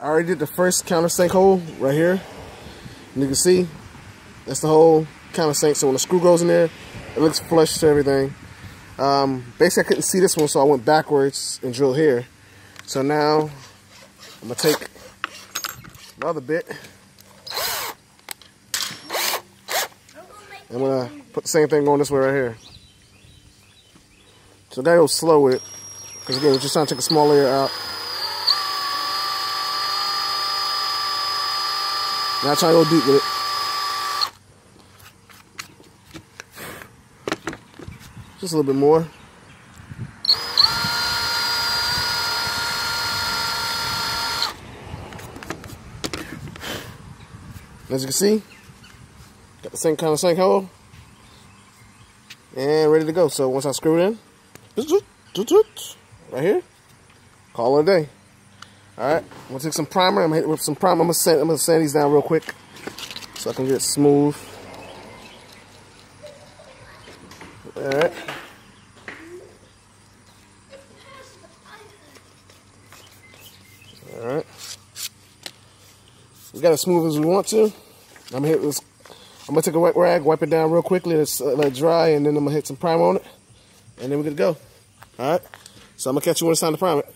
I already did the first countersink hole right here. And you can see, that's the whole countersink. So when the screw goes in there, it looks flush to everything. Um, basically, I couldn't see this one, so I went backwards and drilled here. So now, I'm gonna take another bit. I'm gonna put the same thing going this way right here. So I gotta go slow with it. Because again, we're just trying to take a small layer out. Now try to go deep with it. Just a little bit more. As you can see, got the same kind of sink hole. And ready to go. So once I screw it in, right here, call it a day. Alright, I'm gonna take some primer. I'm gonna hit it with some primer. I'm gonna sand, I'm gonna sand these down real quick so I can get smooth. Alright. Alright. We got as smooth as we want to. I'm gonna hit this. I'm gonna take a wet rag, wipe it down real quickly, let it, let it dry, and then I'm gonna hit some primer on it, and then we're gonna go. Alright. So I'm gonna catch you when it's time to prime it.